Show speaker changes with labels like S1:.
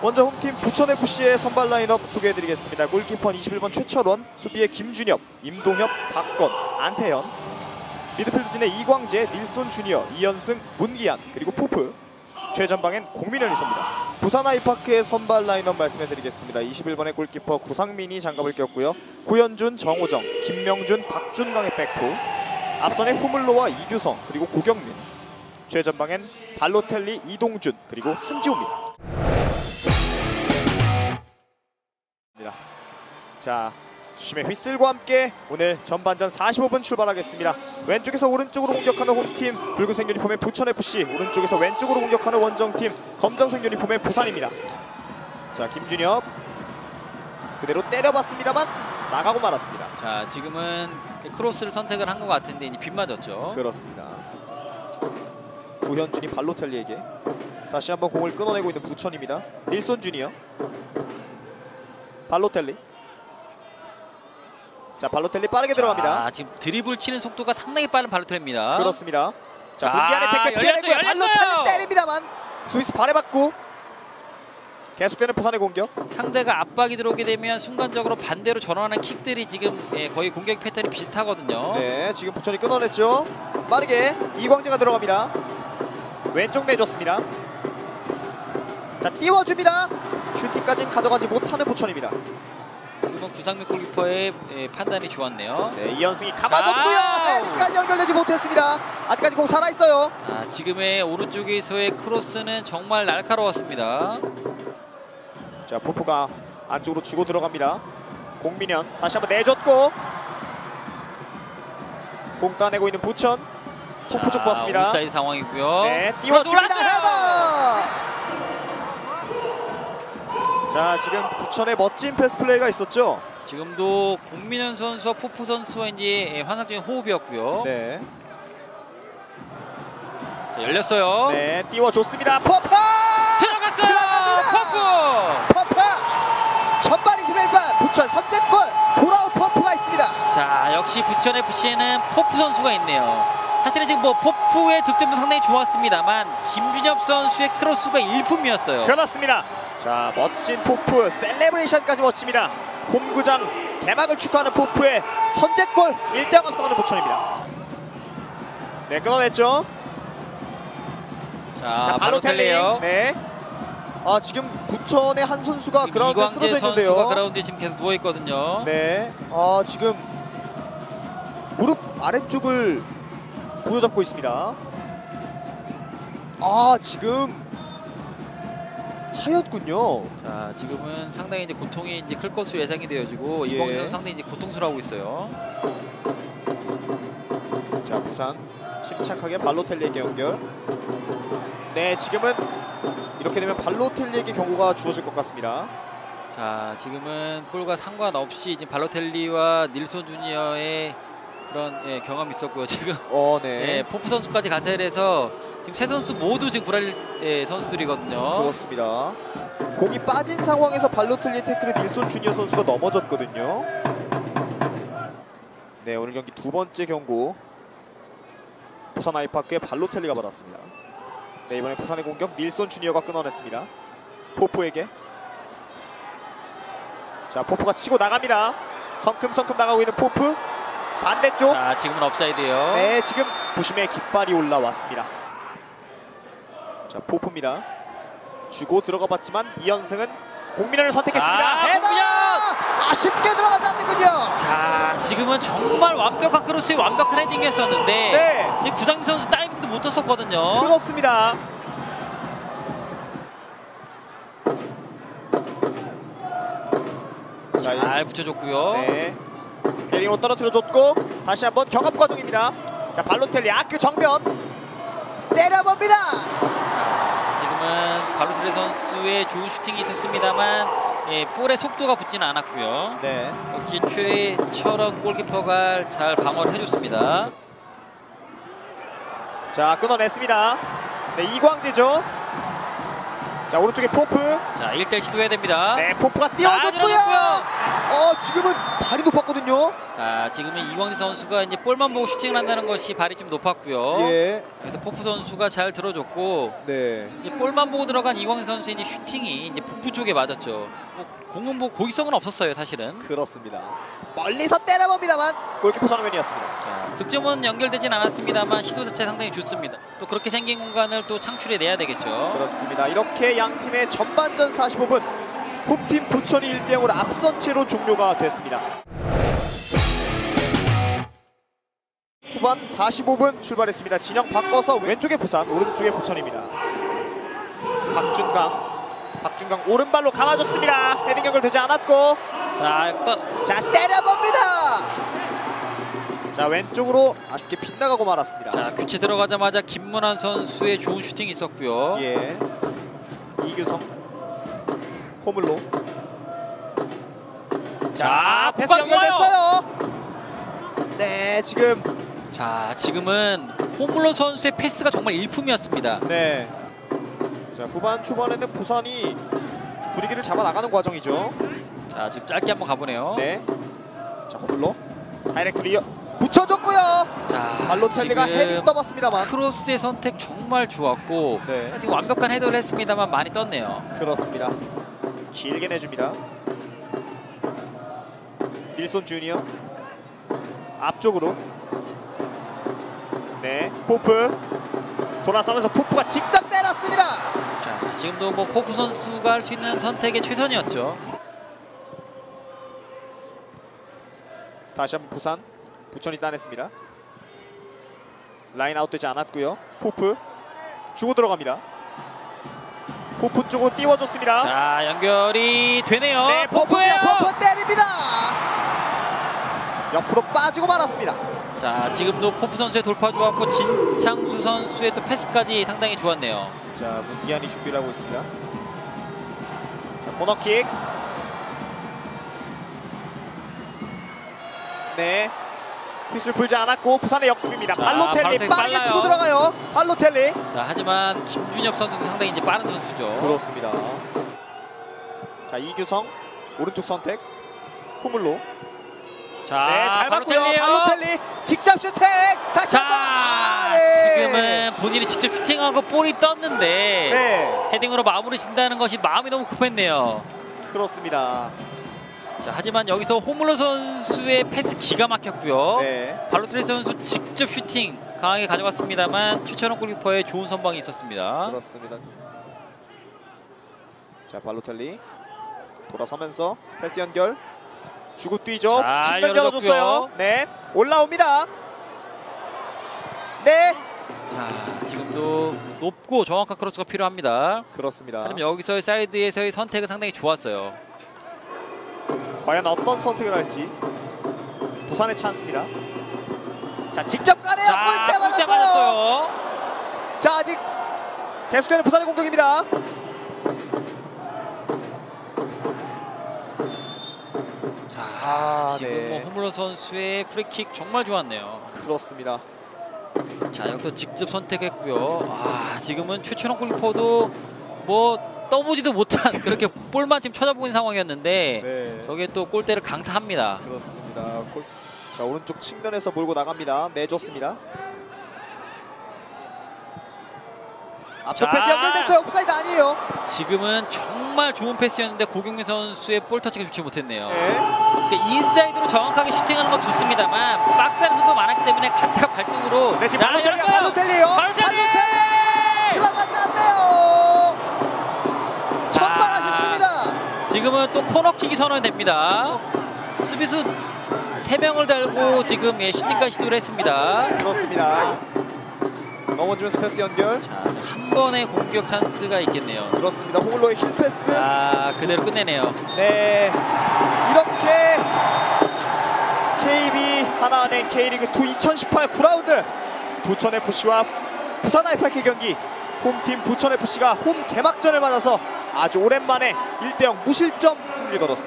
S1: 먼저 홈팀 부천FC의 선발 라인업 소개해드리겠습니다. 골키퍼 21번 최철원, 수비에 김준엽, 임동혁, 박건, 안태현, 미드필드진의 이광재, 닐손 주니어, 이현승, 문기한, 그리고 포프, 최전방엔 공민현이 섭니다. 부산 아이파크의 선발 라인업 말씀해드리겠습니다. 21번의 골키퍼 구상민이 장갑을 꼈고요. 구현준, 정호정, 김명준, 박준강의 back four, 앞선에 호물로와 이규성, 그리고 고경민, 최전방엔 발로텔리, 이동준, 그리고 한지호입니다. 자, 주심의 휘슬과 함께 오늘 전반전 45분 출발하겠습니다. 왼쪽에서 오른쪽으로 공격하는 홈팀 붉은색 유니폼의 부천FC, 오른쪽에서 왼쪽으로 공격하는 원정팀 검정색 유니폼의 부산입니다. 자, 김준엽 그대로 때려봤습니다만 나가고 말았습니다.
S2: 자 지금은 크로스를 선택을 한 것 같은데 이제 빗 맞았죠.
S1: 그렇습니다. 구현준이 발로텔리에게 다시 한번 공을 끊어내고 있는 부천입니다. 닐손 주니어 발로텔리 자 발로텔리 빠르게 들어갑니다.
S2: 자, 지금 드리블 치는 속도가 상당히 빠른 발로텔입니다.
S1: 그렇습니다. 자
S2: 자,
S1: 문기안의 태클 피해내고요. 발로텔리 때립니다만 스위스 발에 맞고 계속되는 부산의 공격.
S2: 상대가 압박이 들어오게 되면 순간적으로 반대로 전환하는 킥들이 지금 예, 거의 공격 패턴이 비슷하거든요.
S1: 네 지금 부천이 끊어냈죠. 빠르게 이광재가 들어갑니다. 왼쪽 내줬습니다. 자 띄워줍니다. 슈팅까지는 가져가지 못하는 부천입니다.
S2: 이번 구상민 골키퍼의 예, 판단이 좋았네요.
S1: 네, 이현승이 감아줬고요.
S2: 아우.
S1: 헤딩까지 연결되지 못했습니다. 아직까지 공 살아 있어요.
S2: 아, 지금의 오른쪽에서의 크로스는 정말 날카로웠습니다.
S1: 자, 포프가 안쪽으로 주고 들어갑니다. 공민현 다시 한번 내줬고 공 따내고 있는 부천. 포프 쪽 봤습니다.
S2: 온사이드 상황이고요.
S1: 네, 띄워줍니다. 헤더. 자, 지금 부천의 멋진 패스 플레이가 있었죠.
S2: 지금도 공민현 선수와 포프 선수와 이제 예, 환상적인 호흡이었고요.
S1: 네,
S2: 자, 열렸어요.
S1: 네, 띄워줬습니다. 포프.
S2: 들어갔어요.
S1: 들어갑니다.
S2: 포프
S1: 전반 21분 부천 선제골 돌아온 포프가 있습니다
S2: 자 역시 부천 FC에는 포프 선수가 있네요. 사실은 지금 뭐 포프의 득점도 상당히 좋았습니다만 김준엽 선수의 크로스가 일품이었어요.
S1: 그렇습니다 자 멋진 포프 celebration까지 멋집니다 홈구장 개막을 축하하는 포프의 선제골 1대0 앞서가는 부천입니다 네 끊어냈죠
S2: 자,
S1: 자 발로텔리
S2: 발로텔리요.
S1: 네. 아 지금 부천의 한 선수가 그라운드에 쓰러져
S2: 선수가
S1: 있는데요
S2: 그라운드에 지금 계속 누워 있거든요.
S1: 네. 아 지금 무릎 아래쪽을 부여잡고 있습니다. 아 지금 차였군요.
S2: 자 지금은 상당히 이제 고통이 이제 클 것으로 예상이 되어지고
S1: 예.
S2: 이광재 선수 상당히 이제 고통스러워하고 있어요.
S1: 자 부산 침착하게 발로텔리에게 연결. 네 지금은 이렇게 되면 발로텔리에게 경고가 주어질 것 같습니다.
S2: 자 지금은 볼과 상관없이 지금 발로텔리와 닐손 주니어의 그런 예, 경험이 있었고요. 지금
S1: 어
S2: 예,
S1: 네.
S2: 포프 선수까지 가세해서 지금 세 선수 모두 지금 브라질 예, 선수들이거든요.
S1: 그렇습니다. 공이 빠진 상황에서 발로텔리 태클에 닐손 주니어 선수가 넘어졌거든요. 네 오늘 경기 두 번째 경고 부산 아이파크의 발로텔리가 받았습니다. 네 이번에 부산의 공격 닐손 주니어가 끊어냈습니다. 포프에게 자 포프가 치고 나갑니다. 성큼성큼 나가고 있는 포프 반대쪽
S2: 자 지금은 오프사이드예요.
S1: 네, 지금 부심의 깃발이 올라왔습니다. 자, 포프입니다. 주고 들어가 봤지만 이현승은 공민현을 선택했습니다.
S2: 아,
S1: 헤더! 아쉽게 들어가지 않는군요.
S2: 자 지금은 정말 완벽한 크로스에 완벽한 헤딩이었었는데
S1: 네,
S2: 지금 구상민 선수 다이빙도 못 쳤었거든요.
S1: 그렇습니다.
S2: 잘 붙여줬고요.
S1: 네. 헤딩으로 떨어뜨려줬고 다시 한번 경합 과정입니다. 자, 발로텔리 아크 정면 때려봅니다.
S2: 자, 지금은 발로텔리 선수의 좋은 슈팅이 있었습니다만 예, 볼의 속도가 붙지는 않았고요.
S1: 네.
S2: 역시 최철원 골키퍼가 잘 방어를 해줬습니다.
S1: 자 끊어냈습니다. 네 이광재죠. 자 오른쪽에 포프.
S2: 자 1대1 시도해야 됩니다.
S1: 네 포프가
S2: 아,
S1: 띄워줬고요.
S2: 들어갔고요.
S1: 어 지금은 발이 높았거든요.
S2: 아, 지금은 이광재 선수가 이제 볼만 보고 슈팅을 한다는 것이 발이 좀 높았고요.
S1: 예.
S2: 그래서 포프 선수가 잘 들어줬고
S1: 네.
S2: 이제 볼만 보고 들어간 이광재 선수의 이제 슈팅이 이제 포프 쪽에 맞았죠. 뭐 공은 뭐 고의성은 없었어요, 사실은.
S1: 그렇습니다. 멀리서 때려봅니다만 골키퍼 정면이었습니다.
S2: 자, 득점은 연결되진 않았습니다만 시도 자체 상당히 좋습니다. 또 그렇게 생긴 공간을 또 창출해 내야 되겠죠.
S1: 그렇습니다. 이렇게 양 팀의 전반전 45분 홈팀 부천이 1대 0으로 앞선 채로 종료가 됐습니다. 후반 45분 출발했습니다. 진영 바꿔서 왼쪽에 부산, 오른쪽에 부천입니다. 박준강, 박준강 오른발로 감아줬습니다. 헤딩 연결되지 않았고
S2: 자, 또
S1: 자 때려봅니다. 자 왼쪽으로 아쉽게 빗나가고 말았습니다.
S2: 자, 교체 들어가자마자 김문환 선수의 좋은 슈팅이 있었고요.
S1: 예. 이규성 호물로
S2: 자,
S1: 패스. 연결됐어요. 네 지금
S2: 자, 지금은 호물로 선수의 패스가 정말 일품이었습니다.
S1: 네. 자 후반 초반에는 부산이 좀 분위기를 잡아 나가는 과정이죠.
S2: 자, 지금 짧게 한번 가보네요.
S1: 네. 자 호물로 다이렉트로 이어 붙여줬고요.
S2: 자,
S1: 발로텔리가
S2: 지금
S1: 헤딩 떠봤습니다만.
S2: 크로스의 선택 정말 좋았고
S1: 네.
S2: 지금 완벽한 헤더를 했습니다만 많이 떴네요.
S1: 그렇습니다. 길게 내줍니다. 윌손 주니어 앞쪽으로 네 포프 돌아서면서 포프가 직접 때렸습니다.
S2: 자, 지금도 뭐 포프 선수가 할 수 있는 선택의 최선이었죠.
S1: 다시 한번 부산 부천이 따냈습니다. 라인 아웃되지 않았고요. 포프 주고 들어갑니다. 포프 쪽으로 띄워줬습니다.
S2: 자, 연결이 되네요.
S1: 네,
S2: 포프예요.
S1: 포프 때립니다. 옆으로 빠지고 말았습니다.
S2: 자, 지금도 포프 선수의 돌파 좋았고 진창수 선수의 또 패스까지 상당히 좋았네요.
S1: 자 문기한이 준비를 하고 있습니다. 자 코너킥. 네. 휘슬 불지 않았고 부산의 역습입니다.
S2: 자,
S1: 발로텔리
S2: 발로텔리
S1: 빠르게
S2: 빨라요.
S1: 치고 들어가요. 발로텔리.
S2: 자, 하지만 김준엽 선수도 상당히 이제 빠른 선수죠.
S1: 그렇습니다. 자 이규성 오른쪽 선택. 호물로.
S2: 자,
S1: 네, 잘 봤고요.
S2: 발로텔리예요.
S1: 발로텔리 직접 슈팅. 다시
S2: 자,
S1: 한번. 아, 네.
S2: 지금은 본인이 직접 슈팅하고 볼이 떴는데
S1: 네,
S2: 헤딩으로 마무리 진다는 것이 마음이 너무 급했네요.
S1: 그렇습니다.
S2: 자, 하지만 여기서 호물로 선수의 패스 기가 막혔고요.
S1: 네.
S2: 발로텔리 선수 직접 슈팅 강하게 가져갔습니다만 최철원 골키퍼의 좋은 선방이 있었습니다.
S1: 그렇습니다. 자 발로텔리 돌아서면서 패스 연결 주고 뛰죠.
S2: 자
S1: 측면. 열어줬어요. 네 올라옵니다. 네
S2: 자, 지금도 높고 정확한 크로스가 필요합니다.
S1: 그렇습니다.
S2: 하지만 여기서의 사이드에서의 선택은 상당히 좋았어요.
S1: 과연 어떤 선택을 할지 부산의 찬스입니다. 자 직접 가네요.
S2: 자,
S1: 골대 맞았어요.
S2: 맞았어요.
S1: 자 아직 계속되는 부산의 공격입니다.
S2: 자,
S1: 아,
S2: 지금
S1: 네.
S2: 뭐 호물로 선수의 프리킥 정말 좋았네요.
S1: 그렇습니다.
S2: 자, 여기서 직접 선택했고요. 아, 지금은 최철원 골키퍼도 뭐 떠보지도 못한 그렇게 볼만 지금 쳐다보고 있는 상황이었는데
S1: 네
S2: 여기에 또 골대를 강타합니다.
S1: 그렇습니다. 골... 자 오른쪽 측면에서 몰고 나갑니다. 내줬습니다. 앞쪽
S2: 자.
S1: 패스 연결됐어요. 오프사이드 아니에요.
S2: 지금은 정말 좋은 패스였는데 고경민 선수의 볼 터치가 좋지 못했네요.
S1: 네.
S2: 그러니까 인사이드로 정확하게 슈팅하는 건 좋습니다만 박스 안에 선수가 많았기 때문에 카트가 발등으로
S1: 네 지금
S2: 야,
S1: 발로텔리. 발로텔리예요.
S2: 발로텔리! 지금은 또 코너킥이 선언됩니다. 수비수 3명을 달고 지금 예, 슈팅까지 시도를 했습니다.
S1: 그렇습니다. 넘어지면서 패스 연결.
S2: 자, 한 번의 공격 찬스가 있겠네요.
S1: 그렇습니다. 호물로의 힐 패스.
S2: 아, 그대로 끝내네요.
S1: 네. 이렇게 KB 하나은행 K리그2 2018 9라운드 부천 FC와 부산 아이파크 경기 홈팀 부천 FC가 홈 개막전을 맞아서 아주 오랜만에 1대0 무실점 승리를 거뒀습니다.